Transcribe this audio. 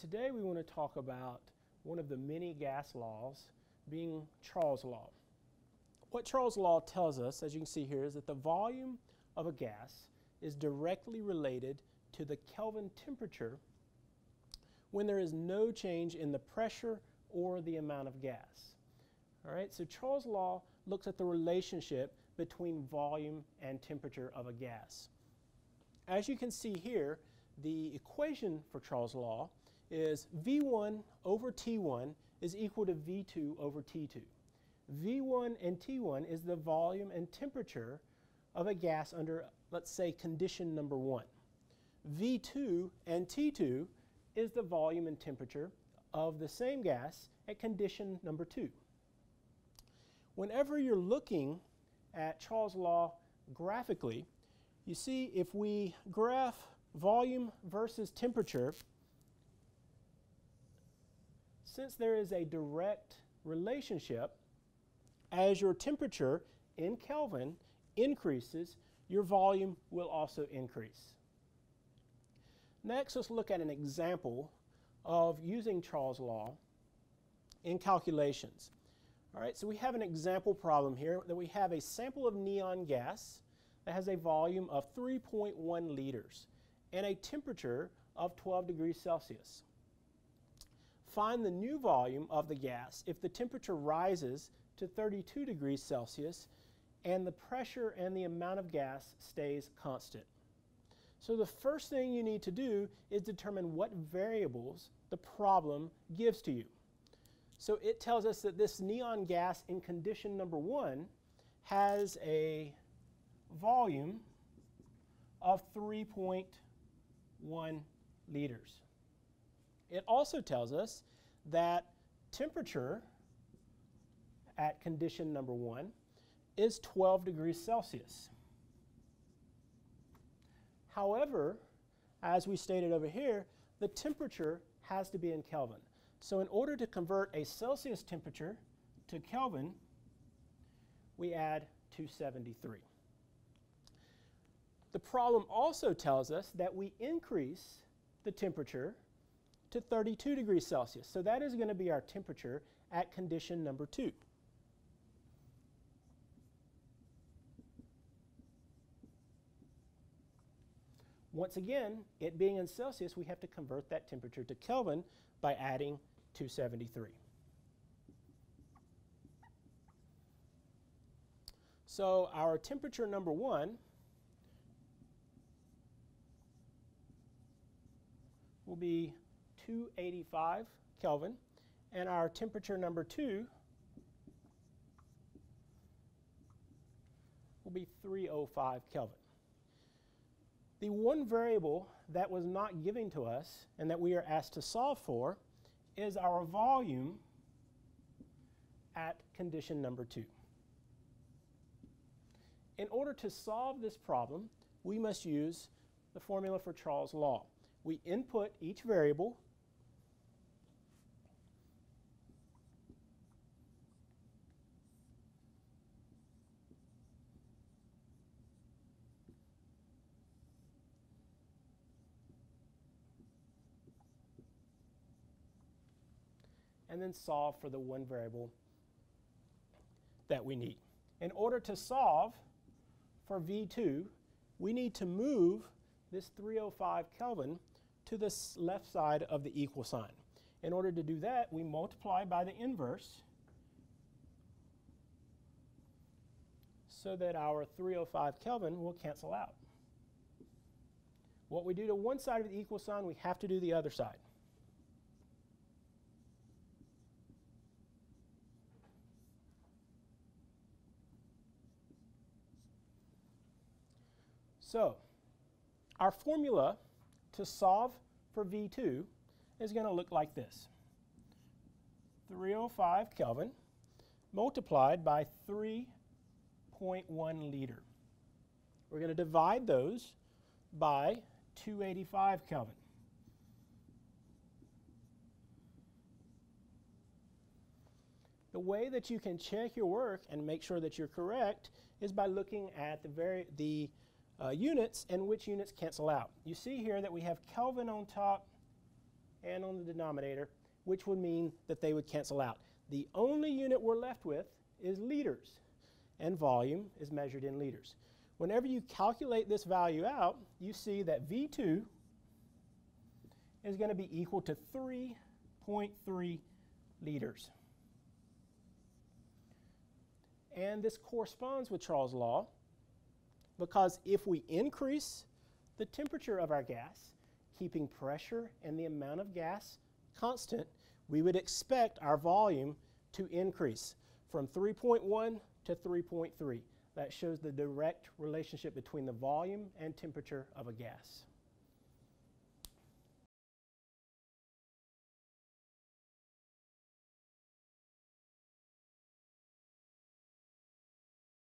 today we want to talk about one of the many gas laws being Charles' law. What Charles' law tells us, as you can see here, is that the volume of a gas is directly related to the Kelvin temperature when there is no change in the pressure or the amount of gas. All right, so Charles' law looks at the relationship between volume and temperature of a gas. As you can see here, the equation for Charles' law is V1 over T1 is equal to V2 over T2. V1 and T1 is the volume and temperature of a gas under, let's say, condition number one. V2 and T2 is the volume and temperature of the same gas at condition number two. Whenever you're looking at Charles' law graphically, you see if we graph volume versus temperature, since there is a direct relationship, as your temperature in Kelvin increases, your volume will also increase. Next, let's look at an example of using Charles' law in calculations. All right, so we have an example problem here that we have a sample of neon gas that has a volume of 3.1 liters and a temperature of 12 degrees Celsius. Find the new volume of the gas if the temperature rises to 32 degrees Celsius and the pressure and the amount of gas stays constant. So the first thing you need to do is determine what variables the problem gives to you. So it tells us that this neon gas in condition number one has a volume of 3.1 liters. It also tells us that temperature at condition number one is 12 degrees Celsius. However, as we stated over here, the temperature has to be in Kelvin. So in order to convert a Celsius temperature to Kelvin, we add 273. The problem also tells us that we increase the temperature to 32 degrees Celsius. So that is going to be our temperature at condition number two. Once again, it being in Celsius, we have to convert that temperature to Kelvin by adding 273. So our temperature number one will be 285 Kelvin, and our temperature number two will be 305 Kelvin. The one variable that was not given to us and that we are asked to solve for is our volume at condition number two. In order to solve this problem, we must use the formula for Charles' law. We input each variable and then solve for the one variable that we need. In order to solve for V2, we need to move this 305 Kelvin to the left side of the equal sign. In order to do that, we multiply by the inverse so that our 305 Kelvin will cancel out. What we do to one side of the equal sign, we have to do the other side. So our formula to solve for V2 is going to look like this. 305 Kelvin multiplied by 3.1 liter. We're going to divide those by 285 Kelvin. The way that you can check your work and make sure that you're correct is by looking at the, very, the uh, units and which units cancel out. You see here that we have Kelvin on top and on the denominator, which would mean that they would cancel out. The only unit we're left with is liters, and volume is measured in liters. Whenever you calculate this value out, you see that V2 is going to be equal to 3.3 liters. And this corresponds with Charles' law because if we increase the temperature of our gas, keeping pressure and the amount of gas constant, we would expect our volume to increase from 3.1 to 3.3. That shows the direct relationship between the volume and temperature of a gas.